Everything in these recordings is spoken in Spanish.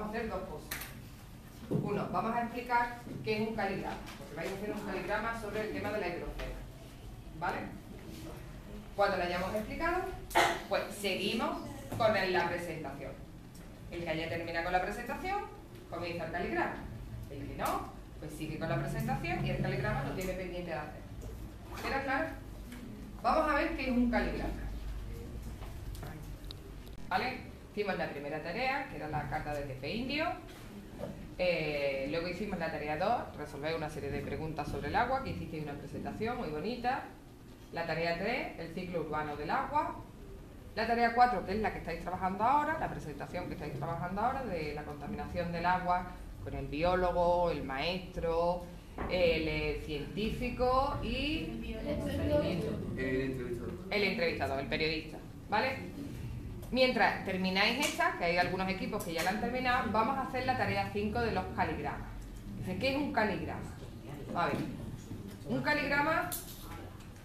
vamos a hacer dos cosas. Uno, vamos a explicar qué es un caligrama, porque vais a hacer un caligrama sobre el tema de la hidrofera. ¿Vale? Cuando lo hayamos explicado, pues seguimos con la presentación. El que haya terminado con la presentación, comienza el caligrama. El que no, pues sigue con la presentación y el caligrama lo tiene pendiente de hacer. ¿Queda claro? Vamos a ver qué es un caligrama. ¿Vale? Hicimos la primera tarea, que era la carta del jefe indio. Eh, luego hicimos la tarea 2, resolver una serie de preguntas sobre el agua, que hiciste una presentación muy bonita. La tarea 3, el ciclo urbano del agua. La tarea 4, que es la que estáis trabajando ahora, la presentación que estáis trabajando ahora de la contaminación del agua con el biólogo, el maestro, el eh, científico y El entrevistador. el entrevistador, el periodista. ¿Vale? Mientras termináis esta, que hay algunos equipos que ya la han terminado, vamos a hacer la tarea 5 de los caligramas. ¿qué es un caligrama? A ver, un caligrama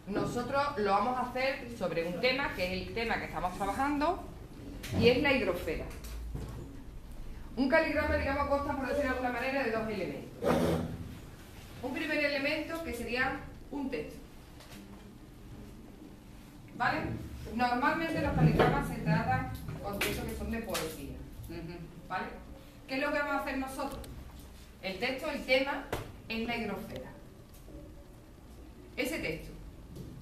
nosotros lo vamos a hacer sobre un tema, que es el tema que estamos trabajando, y es la hidrosfera. Un caligrama, digamos, consta, por decirlo de alguna manera, de dos elementos. Un primer elemento que sería un texto. ¿Vale? Normalmente los caligramas se tratan con textos que son de poesía. ¿Vale? ¿Qué es lo que vamos a hacer nosotros? El texto, el tema, es la hidrosfera. Ese texto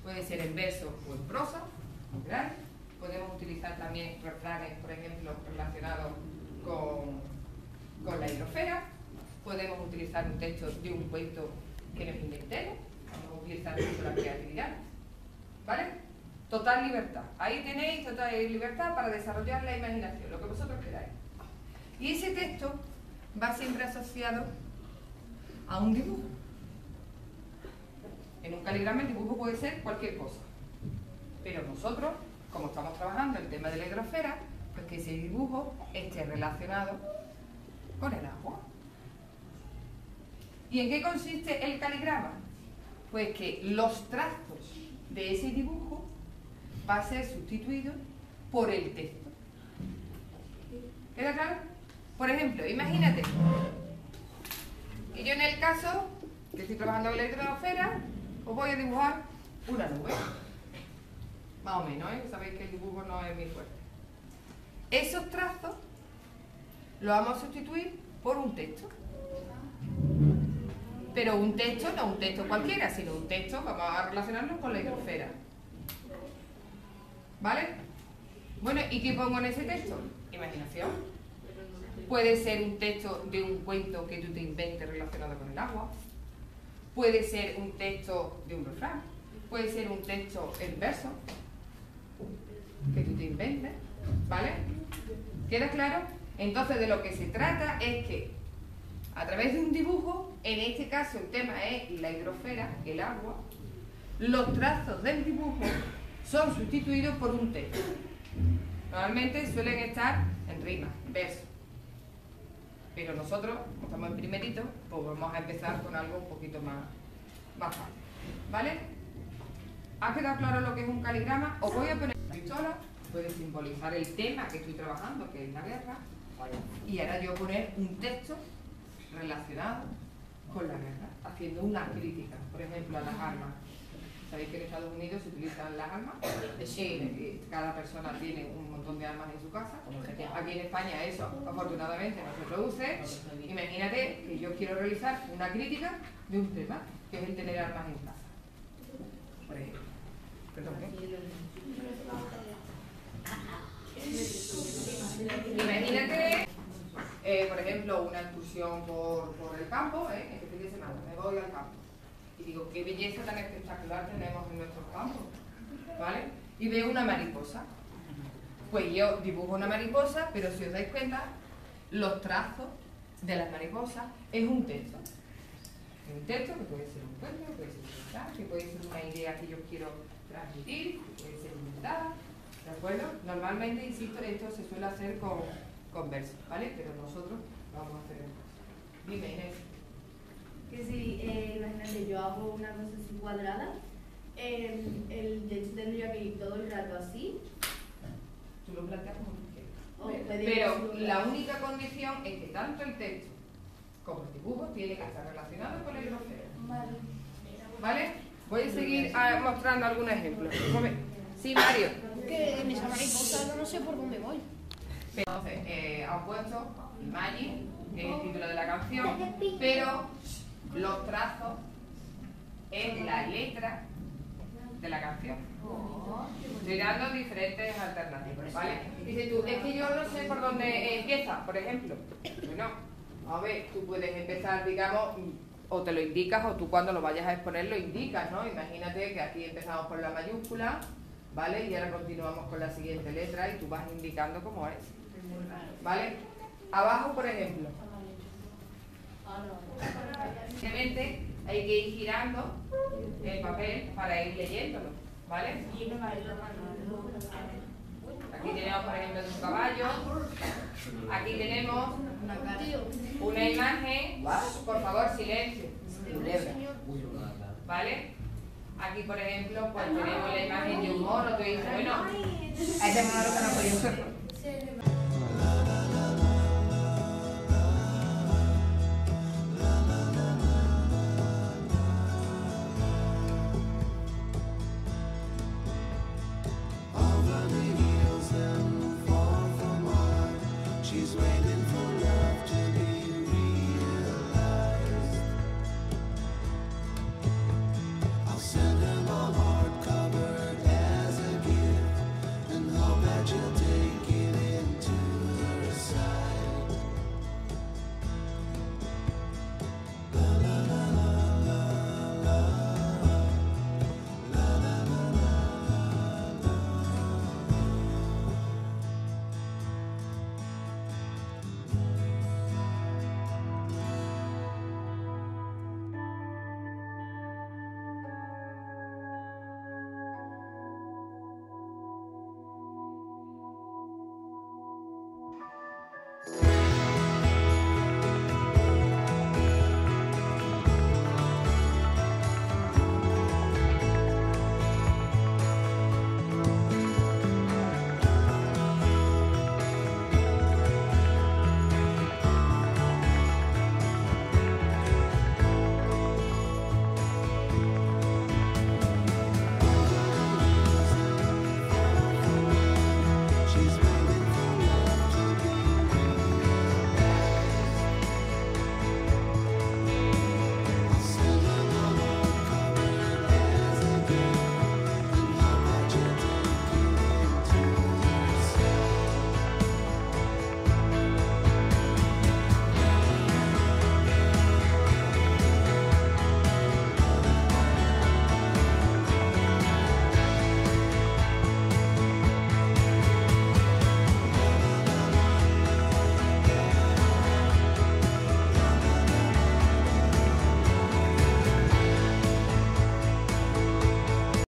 puede ser en verso o en prosa. Podemos utilizar también refranes, por ejemplo, relacionados con, con la hidrosfera. Podemos utilizar un texto de un cuento que nos inventemos. Vamos a utilizar mucho la creatividad. ¿Vale? Total libertad. Ahí tenéis total libertad para desarrollar la imaginación, lo que vosotros queráis. Y ese texto va siempre asociado a un dibujo. En un caligrama el dibujo puede ser cualquier cosa. Pero nosotros, como estamos trabajando el tema de la hidrosfera, pues que ese dibujo esté relacionado con el agua. ¿Y en qué consiste el caligrama? Pues que los trazos de ese dibujo va a ser sustituido por el texto. ¿Queda claro? Por ejemplo, imagínate que yo en el caso que estoy trabajando con la hidrosfera, os voy a dibujar una nube. Más o menos, ¿eh? Sabéis que el dibujo no es muy fuerte. Esos trazos los vamos a sustituir por un texto. Pero un texto, no un texto cualquiera, sino un texto, vamos a relacionarlo con la hidrosfera. ¿Vale? Bueno, ¿y qué pongo en ese texto? Imaginación. Puede ser un texto de un cuento que tú te inventes relacionado con el agua. Puede ser un texto de un refrán. Puede ser un texto en verso que tú te inventes. ¿Vale? ¿Queda claro? Entonces de lo que se trata es que a través de un dibujo, en este caso el tema es la hidrosfera, el agua, los trazos del dibujo son sustituidos por un texto. Normalmente suelen estar en rima, verso. Pero nosotros, como estamos en primerito, pues vamos a empezar con algo un poquito más, más fácil. ¿Vale? ¿Ha quedado claro lo que es un caligrama? Os voy a poner una pistola, puede simbolizar el tema que estoy trabajando, que es la guerra. Y ahora yo poner un texto relacionado con la guerra, haciendo una crítica, por ejemplo, a las armas. Sabéis que en Estados Unidos se utilizan las armas. Eh, cada persona tiene un montón de armas en su casa. Aquí en España eso afortunadamente no se produce. Imagínate que yo quiero realizar una crítica de un tema, que es el tener armas en casa. Por ejemplo. Imagínate, eh, por ejemplo, una excursión por, por el campo, ¿eh? este fin de semana, me voy al campo. Y digo, qué belleza tan espectacular tenemos en nuestros campos, ¿vale? Y veo una mariposa. Pues yo dibujo una mariposa, pero si os dais cuenta, los trazos de las mariposas es un texto. Un texto que puede ser un cuento, puede ser un mensaje, que puede ser una idea que yo quiero transmitir, que puede ser inventada, ¿de acuerdo? Normalmente, insisto, esto se suele hacer con, con versos, ¿vale? Pero nosotros vamos a hacer en. Dime, Inés. Que si, eh, imagínate, yo hago una cosa así cuadrada, eh, el texto tendría que ir todo el rato así, Tú lo planteas como tú quieras. Pero la única condición es que tanto el texto como el dibujo tiene que estar relacionado con el grosero. Vale. ¿Vale? Voy a seguir ah, mostrando algunos ejemplos. Sí, Mario. Que en esa mariposa no sé por dónde voy. Entonces, eh, han puesto Magic, que es el título de la canción, pero los trazos es la letra de la canción. Dando diferentes alternativas, ¿vale? Dice tú, es que yo no sé por dónde empieza, por ejemplo. Bueno, a ver, tú puedes empezar, digamos, o te lo indicas o tú cuando lo vayas a exponer lo indicas, ¿no? Imagínate que aquí empezamos por la mayúscula, ¿vale? Y ahora continuamos con la siguiente letra y tú vas indicando cómo es. ¿Vale? Abajo, por ejemplo, simplemente hay que ir girando el papel para ir leyéndolo, ¿vale? Aquí tenemos, por ejemplo, un caballo. Aquí tenemos una imagen. Por favor, silencio. ¿Vale? Aquí, por ejemplo, pues tenemos la imagen de un mono. Tú dices, bueno, a este mono no se lo podía